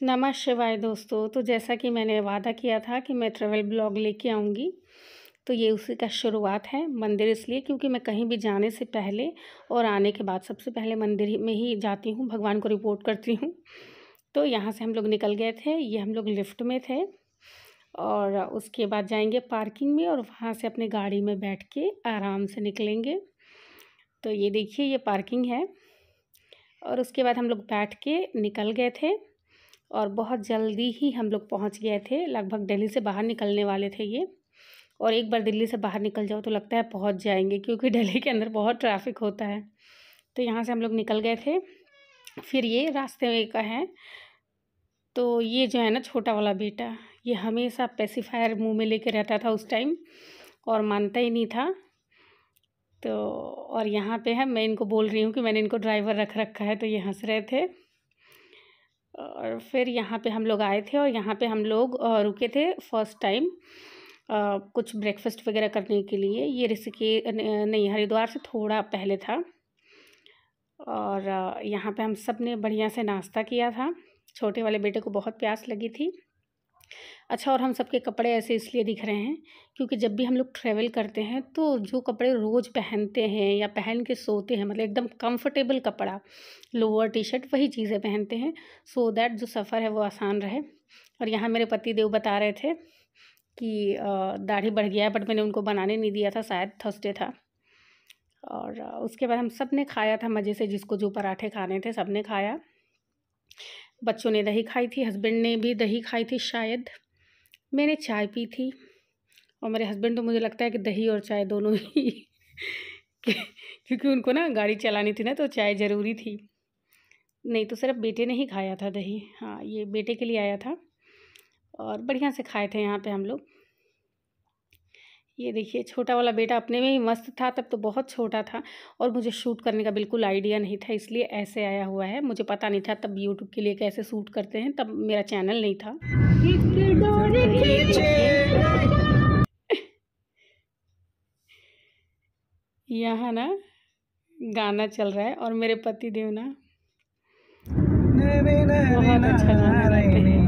नमः शिवाय दोस्तों। तो जैसा कि मैंने वादा किया था कि मैं ट्रैवल ब्लॉग लेके आऊँगी तो ये उसी का शुरुआत है मंदिर इसलिए क्योंकि मैं कहीं भी जाने से पहले और आने के बाद सबसे पहले मंदिर में ही जाती हूँ, भगवान को रिपोर्ट करती हूँ। तो यहाँ से हम लोग निकल गए थे, ये हम लोग लिफ्ट में थे और उसके बाद जाएँगे पार्किंग में और वहाँ से अपनी गाड़ी में बैठ के आराम से निकलेंगे। तो ये देखिए, ये पार्किंग है और उसके बाद हम लोग बैठ के निकल गए थे। और बहुत जल्दी ही हम लोग पहुँच गए थे। लगभग दिल्ली से बाहर निकलने वाले थे ये। और एक बार दिल्ली से बाहर निकल जाओ तो लगता है पहुँच जाएँगे, क्योंकि दिल्ली के अंदर बहुत ट्रैफ़िक होता है। तो यहाँ से हम लोग निकल गए थे। फिर ये रास्ते का है। तो ये जो है ना छोटा वाला बेटा, ये हमेशा पेसीफायर मुँह में लेके रहता था उस टाइम और मानता ही नहीं था। तो और यहाँ पे है, मैं इनको बोल रही हूँ कि मैंने इनको ड्राइवर रख रखा है तो ये हंस रहे थे। और फिर यहाँ पे हम लोग आए थे और यहाँ पे हम लोग रुके थे फ़र्स्ट टाइम कुछ ब्रेकफास्ट वगैरह करने के लिए। ये ऋषिके नहीं, हरिद्वार से थोड़ा पहले था। और यहाँ पे हम सबने बढ़िया से नाश्ता किया था। छोटे वाले बेटे को बहुत प्यास लगी थी। अच्छा और हम सबके कपड़े ऐसे इसलिए दिख रहे हैं क्योंकि जब भी हम लोग ट्रैवल करते हैं तो जो कपड़े रोज़ पहनते हैं या पहन के सोते हैं मतलब एकदम कंफर्टेबल कपड़ा, लोअर टी शर्ट वही चीज़ें पहनते हैं सो so दैट जो सफ़र है वो आसान रहे। और यहाँ मेरे पति देव बता रहे थे कि दाढ़ी बढ़ गया है बट मैंने उनको बनाने नहीं दिया था, शायद थर्सडे था। और उसके बाद हम सबने खाया था मज़े से, जिसको जो पराठे खाने थे, सबने खाया। बच्चों ने दही खाई थी हस्बैंड ने भी दही खाई थी शायद। मैंने चाय पी थी और मेरे हस्बैंड तो मुझे लगता है कि दही और चाय दोनों ही क्योंकि उनको ना गाड़ी चलानी थी ना तो चाय ज़रूरी थी। नहीं तो सिर्फ़ बेटे ने ही खाया था दही। हाँ ये बेटे के लिए आया था और बढ़िया से खाए थे यहाँ पे हम लोग। ये देखिए छोटा वाला बेटा अपने में ही मस्त था तब तो बहुत छोटा था और मुझे शूट करने का बिल्कुल आइडिया नहीं था इसलिए ऐसे आया हुआ है। मुझे पता नहीं था तब यूट्यूब के लिए कैसे शूट करते हैं तब मेरा चैनल नहीं था। यहाँ ना गाना चल रहा है और मेरे पति देव ना बहुत अच्छा गाना गाते हैं।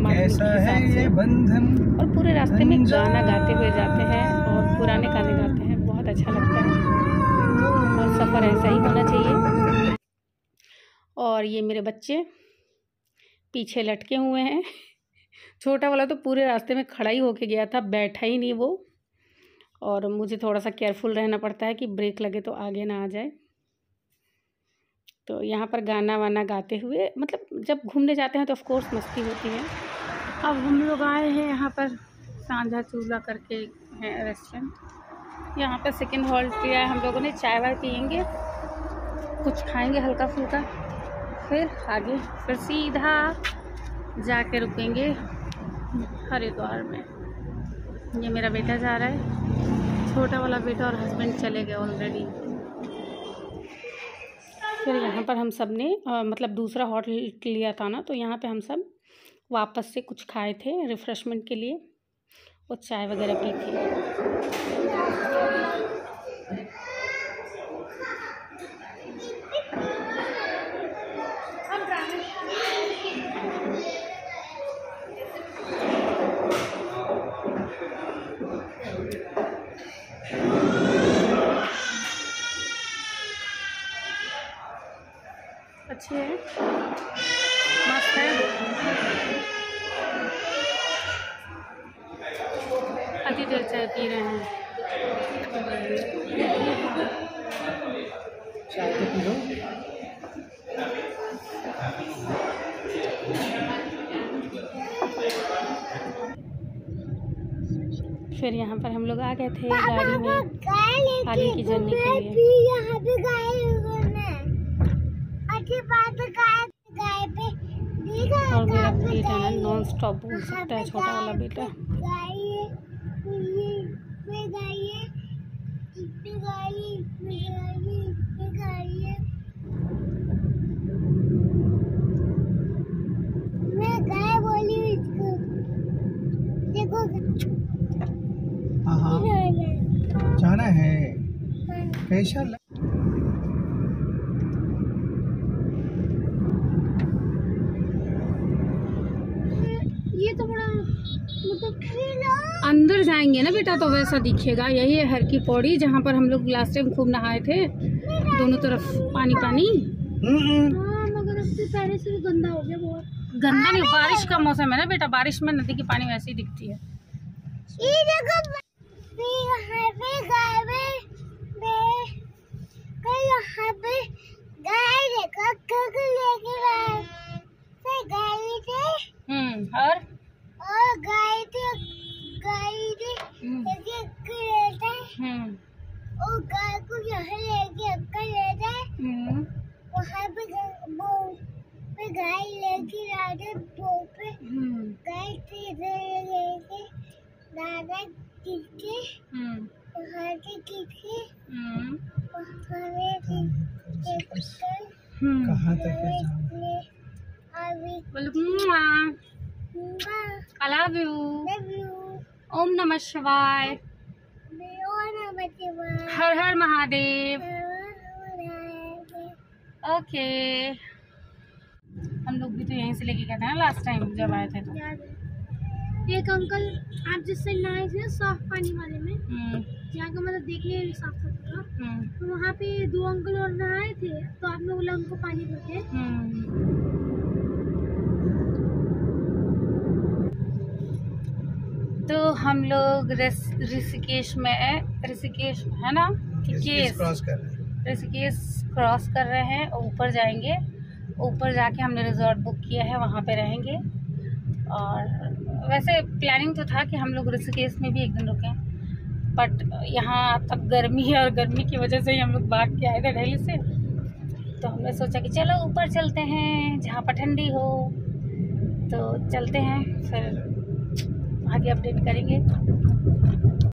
मतलब आम आदमी के हिसाब से। और पूरे रास्ते में गाना गाते हुए जाते हैं और पुराने गाने गाते हैं बहुत अच्छा लगता है। और सफ़र ऐसा ही होना चाहिए। और ये मेरे बच्चे पीछे लटके हुए हैं। छोटा वाला तो पूरे रास्ते में खड़ा ही होके गया था बैठा ही नहीं वो। और मुझे थोड़ा सा केयरफुल रहना पड़ता है कि ब्रेक लगे तो आगे ना आ जाए। तो यहाँ पर गाना वाना गाते हुए मतलब जब घूमने जाते हैं तो ऑफ़ कोर्स मस्ती होती है। अब हम लोग आए हैं यहाँ पर सांझा चूल्हा करके है रेस्टोरेंट यहाँ पर सेकेंड हॉल्ट किया है हम लोगों ने, चाय वाय पियेंगे, कुछ खाएँगे हल्का फुल्का, फिर आगे, फिर सीधा जाके रुकेंगे हरिद्वार में। ये मेरा बेटा जा रहा है, छोटा वाला बेटा और हस्बैंड चले गए ऑलरेडी फिर यहाँ पर हम सबने मतलब दूसरा हॉट लिया था ना तो यहाँ पे हम सब वापस से कुछ खाए थे रिफ़्रेशमेंट के लिए और चाय वगैरह पी थी। अच्छी है मस्त है। काफ़ी देर चाय पी रहे हैं। चाय तो पी लो। फिर यहाँ पर हम लोग आ गए थे गाड़ी में आगे की जर्नी के लिए यहाँ पे और मेरा बेटा है नॉन स्टॉप बोल सकता है छोटा वाला बेटा। हाँ हाँ। जाना है जाएँगे ना बेटा तो वैसा दिखेगा। यही है हर की पौड़ी जहाँ पर हम लोग लास्ट टाइम खूब नहाए थे। दोनों तरफ़ पानी पानी। हम्म, हाँ मगर से पहले से भी गंदा हो गया बहुत। गंदा नहीं बारिश का मौसम है ना बेटा। बारिश में नदी की पानी वैसे ही दिखती है। ये देखो हम्म आई लव यू ओम नमः शिवाय। हर हर महादेव। ओके। हम लोग भी तो यहीं से लेके गए थे ना लास्ट टाइम जब आए थे तो। एक अंकल आप जिससे नहाए थे ना साफ़ पानी वाले में हम्म। यहाँ का मतलब देखने में साफ़ सुथरा हम्म। तो वहाँ पे दो अंकल और नहाए थे। उनको पानी देते हम्म। तो हम लोग ऋषिकेश में ऋषिकेश है ना? इस- इस क्रॉस कर रहे हैं। ऋषिकेश क्रॉस कर रहे हैं और ऊपर जाएँगे। ऊपर जाके हमने रिजॉर्ट बुक किया है वहाँ पे रहेंगे। और वैसे प्लानिंग तो था कि हम लोग ऋषिकेश में भी एक दिन रुकें। बट यहाँ तब गर्मी है और गर्मी की वजह से ही हम लोग भाग के आए थे दिल्ली से। तो हमने सोचा कि चलो ऊपर चलते हैं, जहाँ पर ठंडी हो। तो चलते हैं, फिर आगे अपडेट करेंगे।